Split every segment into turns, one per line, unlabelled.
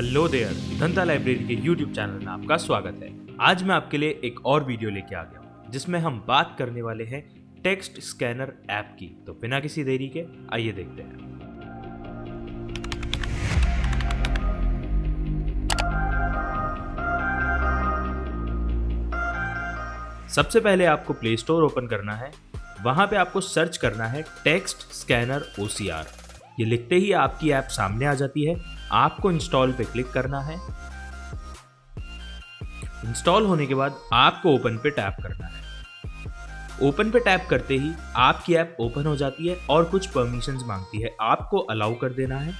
Hello there Dhandha library के YouTube channel में आपका स्वागत है। आज मैं आपके लिए एक और वीडियो लेके आ गया हूँ, जिसमें हम बात करने वाले हैं टेक्स्ट स्कैनर ऐप की। तो बिना किसी देरी के, आइए देखते हैं। सबसे पहले आपको प्ले स्टोर ओपन करना है। वहाँ पे आपको सर्च करना है टेक्स्ट स्कैनर ओसीआर ये लिखते ही आपकी ऐप सामने आ जाती है। आपको इंस्टॉल पे क्लिक करना है। इंस्टॉल होने के बाद आपको ओपन पे टैप करना है। ओपन पे टैप करते ही आपकी ऐप ओपन हो जाती है और कुछ परमिशंस मांगती है। आपको अलाउ कर देना है।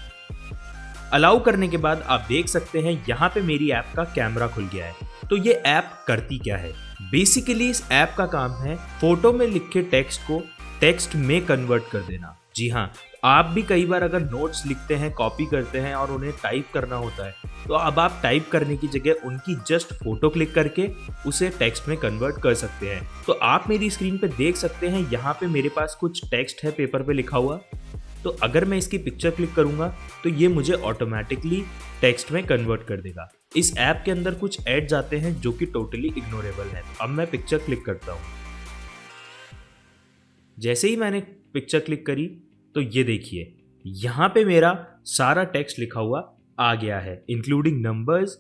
अलाउ करने के बाद आप देख सकते हैं यहाँ पे मेरी ऐप का कैमरा खुल गया है। तो ये ऐप करती क्या है? बेसिकली इस ऐप का काम है फ़ोटो में लिखे टेक्स्ट को टेक्स्ट में कन्वर्ट कर देना। जी हाँ आप भी कई बार अगर नोट्स लिखते हैं कॉपी करते हैं और उन्हें टाइप करना होता है तो अब आप टाइप करने की जगह उनकी जस्ट फ़ोटो क्लिक करके उसे टेक्स्ट में कन्वर्ट कर सकते हैं। तो आप मेरी स्क्रीन पे देख सकते हैं, यहाँ पे मेरे पास कुछ टेक्स्ट है पेपर पे लिखा हुआ। तो अगर मैं इसकी पिक्चर क्लिक करूँगा तो ये मुझे ऑटोमेटिकली टेक्स्ट में कन्वर्ट कर देगा। इस ऐप के अंदर कुछ एड जाते हैं जो कि टोटली इग्नोरेबल है। अब मैं पिक्चर क्लिक करता हूँ। जैसे ही मैंने पिक्चर क्लिक करी तो ये देखिए, यहाँ पे मेरा सारा टेक्स्ट लिखा हुआ आ गया है including numbers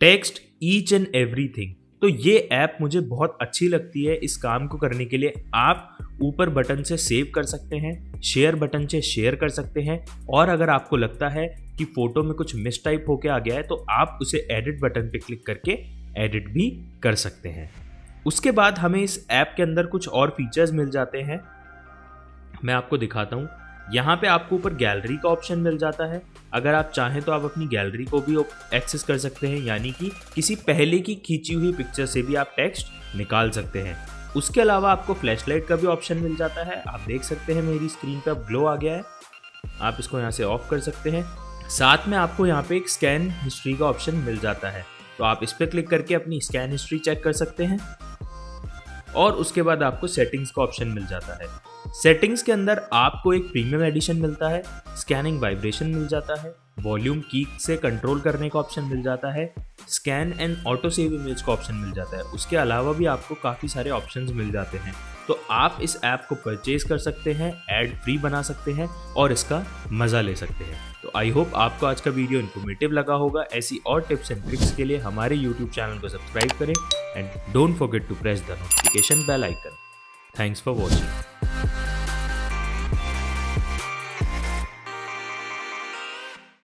text each and everything तो ये ऐप मुझे बहुत अच्छी लगती है इस काम को करने के लिए। आप ऊपर बटन से सेव कर सकते हैं शेयर बटन से शेयर कर सकते हैं, और अगर आपको लगता है कि फ़ोटो में कुछ मिस टाइप होके आ गया है तो आप उसे एडिट बटन पे क्लिक करके एडिट भी कर सकते हैं। उसके बाद हमें इस ऐप के अंदर कुछ और फीचर्स मिल जाते हैं मैं आपको दिखाता हूँ। यहाँ पे आपको ऊपर गैलरी का ऑप्शन मिल जाता है। अगर आप चाहें तो आप अपनी गैलरी को भी एक्सेस कर सकते हैं, यानी कि किसी पहले की खींची हुई पिक्चर से भी आप टेक्स्ट निकाल सकते हैं। उसके अलावा आपको फ्लैशलाइट का भी ऑप्शन मिल जाता है। आप देख सकते हैं मेरी स्क्रीन पर ग्लो आ गया है। आप इसको यहाँ से ऑफ़ कर सकते हैं। साथ में आपको यहाँ पे एक स्कैन हिस्ट्री का ऑप्शन मिल जाता है। तो आप इस पर क्लिक करके अपनी स्कैन हिस्ट्री चेक कर सकते हैं। और उसके बाद आपको सेटिंग्स का ऑप्शन मिल जाता है। सेटिंग्स के अंदर आपको एक प्रीमियम एडिशन मिलता है स्कैनिंग वाइब्रेशन मिल जाता है वॉल्यूम की से कंट्रोल करने का ऑप्शन मिल जाता है scan and auto save image का ऑप्शन मिल जाता है। उसके अलावा भी आपको काफ़ी सारे ऑप्शंस मिल जाते हैं। तो आप इस ऐप को परचेज कर सकते हैं एड फ्री बना सकते हैं और इसका मज़ा ले सकते हैं। तो आई होप आपको आज का वीडियो इन्फॉर्मेटिव लगा होगा। ऐसी और टिप्स एंड ट्रिक्स के लिए हमारे यूट्यूब चैनल को सब्सक्राइब करें and don't forget to press the notification bell icon thanks for watching